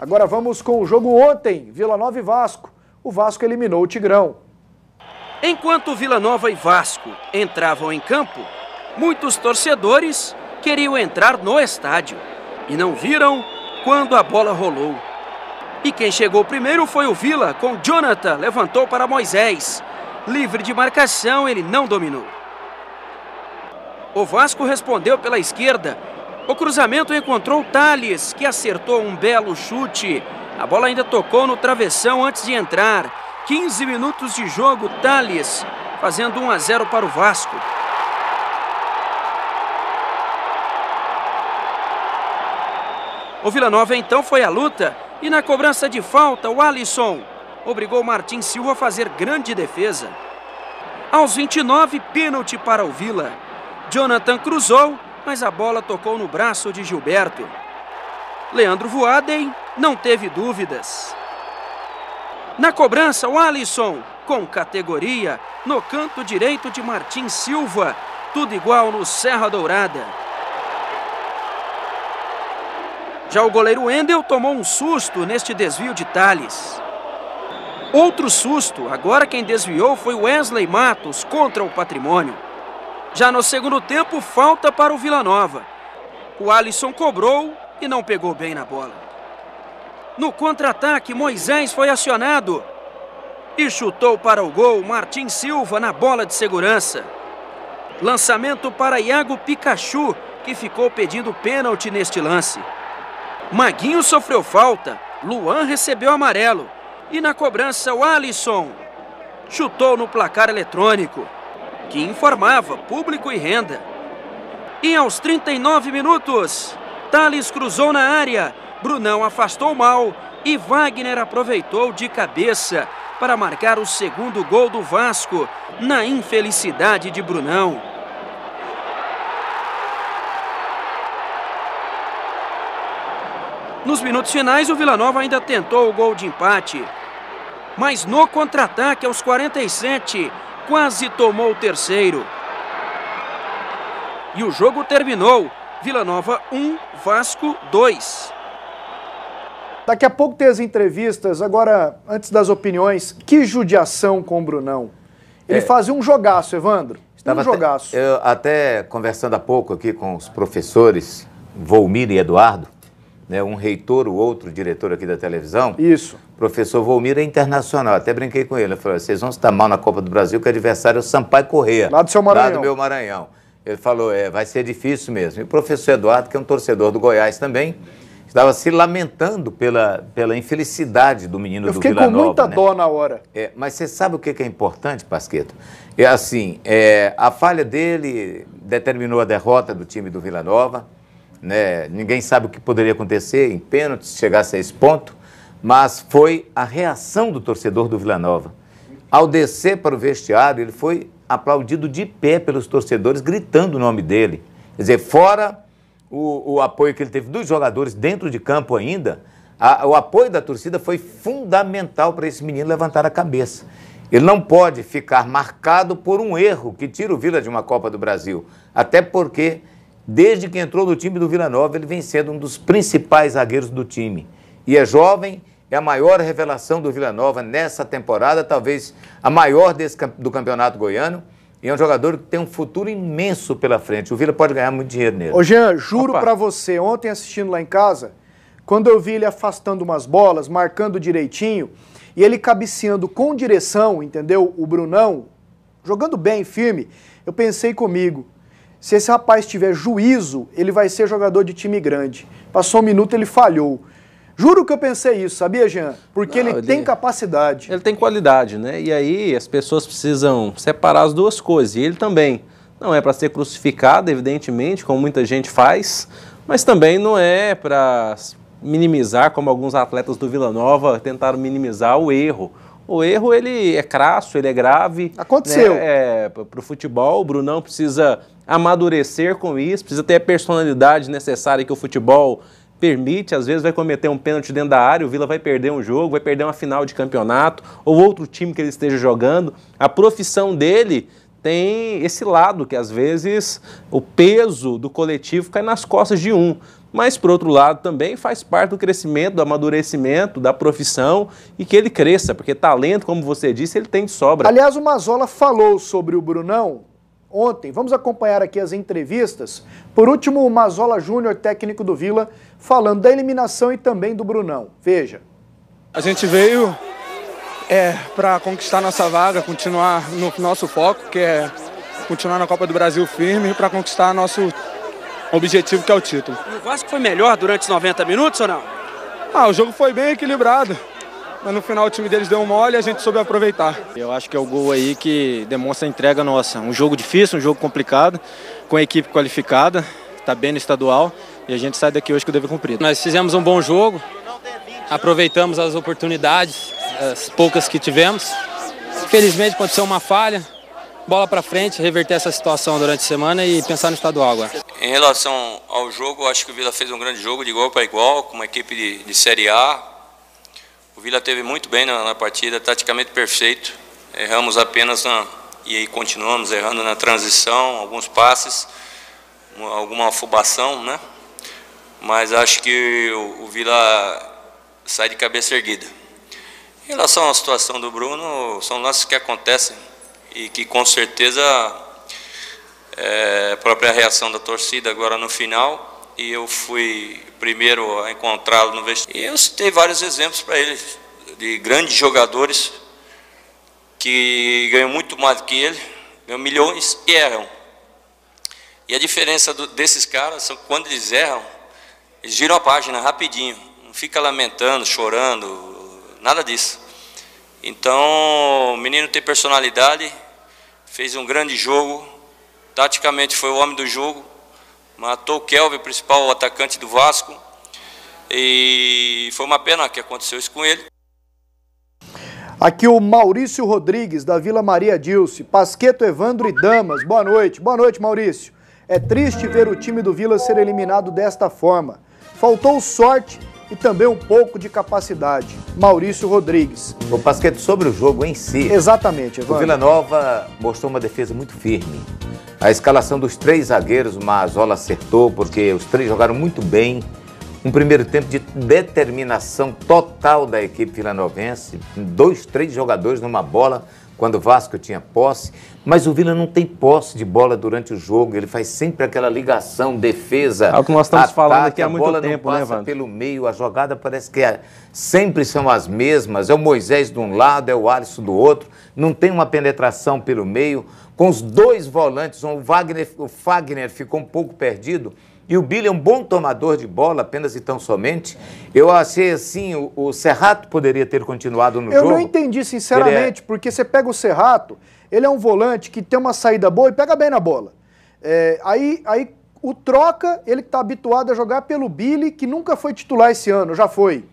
Agora vamos com o jogo ontem, Vila Nova e Vasco. O Vasco eliminou o Tigrão. Enquanto Vila Nova e Vasco entravam em campo, muitos torcedores queriam entrar no estádio e não viram quando a bola rolou. E quem chegou primeiro foi o Vila, com Jonathan, levantou para Moisés. Livre de marcação, ele não dominou. O Vasco respondeu pela esquerda. O cruzamento encontrou Thales, que acertou um belo chute. A bola ainda tocou no travessão antes de entrar. 15 minutos de jogo, Thales fazendo 1 a 0 para o Vasco. O Vila Nova então foi à luta e na cobrança de falta, o Alisson obrigou Martin Silva a fazer grande defesa. Aos 29, pênalti para o Vila. Jonathan cruzou, mas a bola tocou no braço de Gilberto. Leandro Voaden não teve dúvidas. Na cobrança, o Alisson, com categoria, no canto direito de Martin Silva, tudo igual no Serra Dourada. Já o goleiro Wendel tomou um susto neste desvio de Thales. Outro susto, agora quem desviou foi Wesley Matos contra o patrimônio. Já no segundo tempo, falta para o Vila Nova. O Alisson cobrou e não pegou bem na bola. No contra-ataque, Moisés foi acionado e chutou para o gol Martim Silva na bola de segurança. Lançamento para Iago Pikachu, que ficou pedindo pênalti neste lance. Maguinho sofreu falta, Luan recebeu amarelo. E na cobrança, o Alisson chutou no placar eletrônico, que informava público e renda. E aos 39 minutos, Thales cruzou na área, Brunão afastou mal e Wagner aproveitou de cabeça para marcar o segundo gol do Vasco, na infelicidade de Brunão. Nos minutos finais, o Vila Nova ainda tentou o gol de empate. Mas no contra-ataque, aos 47, quase tomou o terceiro. E o jogo terminou. Vila Nova 1, Vasco 2. Daqui a pouco tem as entrevistas. Agora, antes das opiniões, que judiação com o Brunão. Ele é. fazia um jogaço, Evandro. Estava um jogaço. Até, eu até conversando há pouco aqui com os professores, Volmir e Eduardo, né, um reitor, o outro diretor aqui da televisão. Isso. Professor Volmir é internacional, até brinquei com ele. Eu falei, vocês vão estar mal na Copa do Brasil, que o adversário é o Sampaio Correia. Lá do seu Maranhão. Lá do meu Maranhão. Ele falou, é, vai ser difícil mesmo. E o professor Eduardo, que é um torcedor do Goiás também, estava se lamentando pela, pela infelicidade do menino Eu do Vila Nova. Eu fiquei com muita né? dó na hora. É, mas você sabe o que é importante, Pasqueto? É assim, é, a falha dele determinou a derrota do time do Vila Nova né? Ninguém sabe o que poderia acontecer em pênaltis se chegasse a esse ponto, mas foi a reação do torcedor do Vila Nova. Ao descer para o vestiário, ele foi aplaudido de pé pelos torcedores, gritando o nome dele. Quer dizer, fora o, o apoio que ele teve dos jogadores dentro de campo ainda, a, o apoio da torcida foi fundamental para esse menino levantar a cabeça. Ele não pode ficar marcado por um erro que tira o Vila de uma Copa do Brasil. Até porque Desde que entrou no time do Vila Nova, ele vem sendo um dos principais zagueiros do time. E é jovem, é a maior revelação do Vila Nova nessa temporada, talvez a maior desse, do campeonato goiano. E é um jogador que tem um futuro imenso pela frente. O Vila pode ganhar muito dinheiro nele. Ô Jean, juro para você, ontem assistindo lá em casa, quando eu vi ele afastando umas bolas, marcando direitinho, e ele cabeceando com direção, entendeu? O Brunão, jogando bem, firme, eu pensei comigo, se esse rapaz tiver juízo, ele vai ser jogador de time grande. Passou um minuto, ele falhou. Juro que eu pensei isso, sabia, Jean? Porque Não, ele, ele, tem capacidade. Ele tem qualidade, né? E aí as pessoas precisam separar as duas coisas. E ele também. Não é para ser crucificado, evidentemente, como muita gente faz, mas também não é para minimizar, como alguns atletas do Vila Nova tentaram minimizar o erro. O erro ele é crasso, ele é grave. Aconteceu. Né? É, para o futebol, o Brunão precisa amadurecer com isso, precisa ter a personalidade necessária que o futebol permite, às vezes vai cometer um pênalti dentro da área, o Vila vai perder um jogo, vai perder uma final de campeonato, ou outro time que ele esteja jogando. A profissão dele tem esse lado que às vezes o peso do coletivo cai nas costas de um. mas por outro lado também faz parte do crescimento, do amadurecimento, da profissão e que ele cresça, porque talento, como você disse, ele tem de sobra. Aliás, o Mazola falou sobre o Brunão ontem. Vamos acompanhar aqui as entrevistas. Por último, o Mazola Júnior, técnico do Vila, falando da eliminação e também do Brunão. Veja. A gente veio é, para conquistar nossa vaga, continuar no nosso foco, que é continuar na Copa do Brasil firme para conquistar nosso objetivo, que é o título. E o Vasco foi melhor durante os 90 minutos ou não? Ah, o jogo foi bem equilibrado. Mas no final o time deles deu um mole e a gente soube aproveitar. Eu acho que é o gol aí que demonstra a entrega nossa. Um jogo difícil, um jogo complicado, com a equipe qualificada, está bem no estadual e a gente sai daqui hoje com o dever cumprido. Nós fizemos um bom jogo, aproveitamos as oportunidades, as poucas que tivemos. Felizmente aconteceu uma falha, bola para frente, reverter essa situação durante a semana e pensar no estadual agora. Em relação ao jogo, acho que o Vila fez um grande jogo de igual para igual, com uma equipe de, de Série A. O Vila teve muito bem na, na partida, taticamente perfeito. Erramos apenas na, e aí continuamos errando na transição, alguns passes, alguma afobação, né? Mas acho que o, o Vila sai de cabeça erguida. Em relação à situação do Bruno, são lances que acontecem e que com certeza é, a própria reação da torcida agora no final e eu fui primeiro a encontrá-lo no vestiário. E eu citei vários exemplos para ele de grandes jogadores que ganham muito mais do que ele, ganham milhões e erram. E a diferença do, desses caras são que quando eles erram, eles giram a página rapidinho, não fica lamentando, chorando, nada disso. Então, o menino tem personalidade, fez um grande jogo, taticamente foi o homem do jogo, matou o Kelvin, principal atacante do Vasco, e foi uma pena que aconteceu isso com ele. Aqui o Maurício Rodrigues, da Vila Maria Dilce, Pasqueto Evandro e Damas, boa noite. Boa noite, Maurício. É triste ver o time do Vila ser eliminado desta forma. Faltou sorte e também um pouco de capacidade. Maurício Rodrigues. O Pasquete, sobre o jogo em si. Exatamente, Evandro. O Vila Nova mostrou uma defesa muito firme. A escalação dos três zagueiros, o Mazola acertou, porque os três jogaram muito bem. Um primeiro tempo de determinação total da equipe vilanovense. Dois, três jogadores numa bola quando o Vasco tinha posse, mas o Vila não tem posse de bola durante o jogo, ele faz sempre aquela ligação, defesa. É o que nós estamos ataque, falando aqui há muito bola tempo, não né, passa pelo meio, a jogada parece que é, sempre são as mesmas, é o Moisés de um lado, é o Alisson do outro, não tem uma penetração pelo meio. Com os dois volantes, o Wagner, o Fagner ficou um pouco perdido, e o Billy é um bom tomador de bola, apenas e tão somente. Eu achei assim, o, o Serrato poderia ter continuado no eu jogo. Eu não entendi, sinceramente, é... porque você pega o Serrato, ele é um volante que tem uma saída boa e pega bem na bola. É, aí, aí o troca, ele está habituado a jogar pelo Billy, que nunca foi titular esse ano, já foi.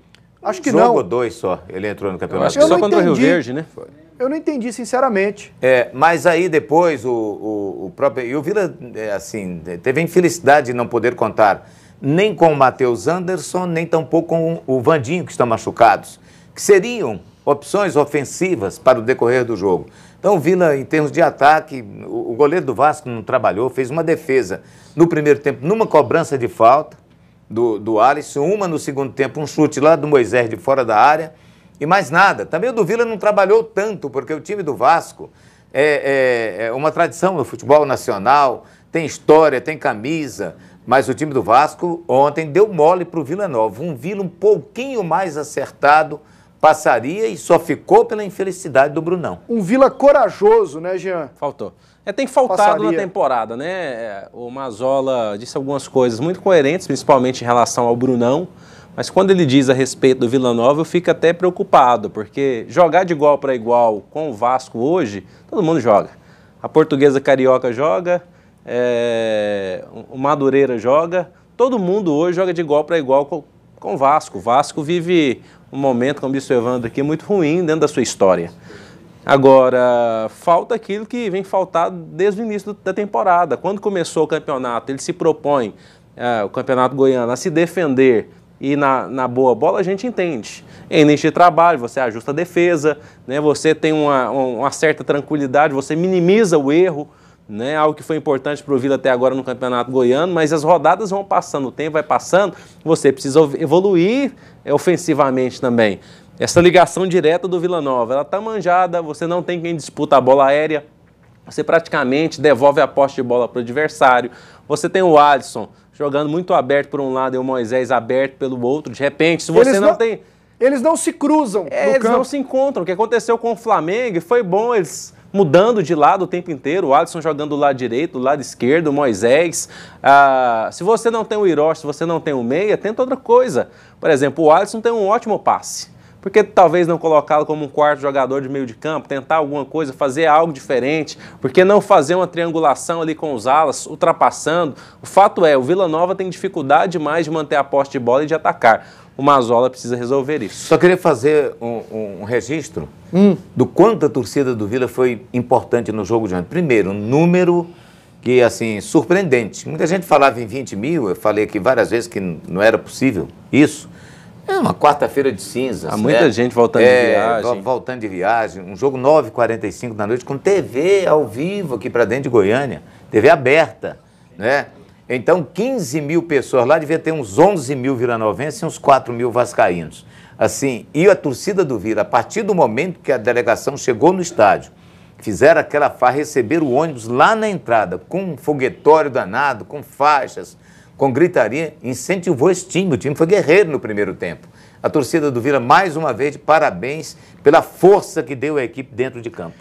Acho que jogo não. Jogo dois só, ele entrou no campeonato. acho que só contra o Rio Verde, né? Foi. Eu não entendi, sinceramente. É, mas aí depois o, o, o próprio. E o Vila, é, assim, teve a infelicidade de não poder contar nem com o Matheus Anderson, nem tampouco com o Vandinho, que estão machucados, que seriam opções ofensivas para o decorrer do jogo. Então o Vila, em termos de ataque, o, goleiro do Vasco não trabalhou, fez uma defesa no primeiro tempo, numa cobrança de falta do, do Alisson, uma no segundo tempo, um chute lá do Moisés de fora da área e mais nada. Também o do Vila não trabalhou tanto, porque o time do Vasco é, é, é uma tradição no futebol nacional, tem história, tem camisa. Mas o time do Vasco ontem deu mole para o Vila Nova. Um Vila um pouquinho mais acertado passaria e só ficou pela infelicidade do Brunão. Um Vila corajoso, né, Jean? Faltou. É, tem faltado Passaria. na temporada, né? É, o Mazola disse algumas coisas muito coerentes, principalmente em relação ao Brunão. Mas quando ele diz a respeito do Vila Nova, eu fico até preocupado, porque jogar de igual para igual com o Vasco hoje, todo mundo joga. A portuguesa carioca joga, é, o Madureira joga, todo mundo hoje joga de igual para igual com, com o Vasco. O Vasco vive um momento, como disse o Evandro aqui, muito ruim dentro da sua história. Agora, falta aquilo que vem faltar desde o início da temporada. Quando começou o campeonato, ele se propõe, é, o campeonato goiano, a se defender e na, na boa bola a gente entende. Início de trabalho, você ajusta a defesa, né? você tem uma, uma certa tranquilidade, você minimiza o erro, né? Algo que foi importante para o Vila até agora no Campeonato Goiano, mas as rodadas vão passando, o tempo vai passando, você precisa evoluir é, ofensivamente também. Essa ligação direta do Vila Nova, ela está manjada, você não tem quem disputa a bola aérea, você praticamente devolve a posse de bola para o adversário. Você tem o Alisson jogando muito aberto por um lado e o Moisés aberto pelo outro. De repente, se você não, não, tem. Eles não se cruzam. É, eles campo. não se encontram. O que aconteceu com o Flamengo foi bom, eles mudando de lado o tempo inteiro, o Alisson jogando do lado direito, do lado esquerdo, o Moisés. Ah, se você não tem o Hiroshi, se você não tem o meia, tenta outra coisa. Por exemplo, o Alisson tem um ótimo passe. Por que talvez não colocá-lo como um quarto jogador de meio de campo, tentar alguma coisa, fazer algo diferente? Por que não fazer uma triangulação ali com os alas, ultrapassando? O fato é, o Vila Nova tem dificuldade demais de manter a posse de bola e de atacar. O Mazola precisa resolver isso. Só queria fazer um, um, registro hum. do quanto a torcida do Vila foi importante no jogo de ontem. Primeiro, um número que, assim, surpreendente. Muita gente falava em 20 mil, eu falei aqui várias vezes que não era possível isso. É uma quarta-feira de cinzas. Há muita né? gente voltando é, de viagem. Voltando de viagem. Um jogo 9h45 da noite com TV ao vivo aqui para dentro de Goiânia. TV aberta, né? Então, 15 mil pessoas lá, devia ter uns 11 mil vilanovenses e uns 4 mil vascaínos. Assim, e a torcida do Vila, a partir do momento que a delegação chegou no estádio, fizeram aquela farra, receber o ônibus lá na entrada, com um foguetório danado, com faixas, com gritaria, incentivou esse time. O time foi guerreiro no primeiro tempo. A torcida do Vila, mais uma vez, de parabéns pela força que deu a equipe dentro de campo.